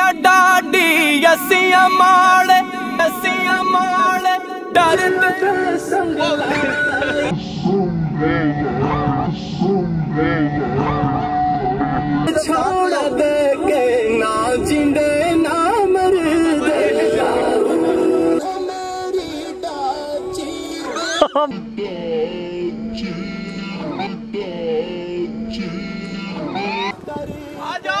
अखियाँ डाडी असियाँ माड़े असियाँ माड़े डर छोड़ दे के ना जिंदे ना मर दे आजा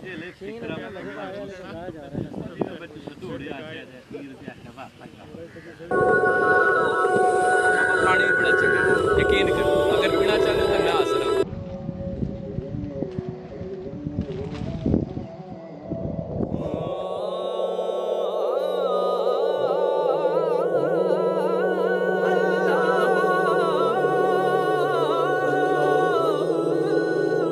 Thank you.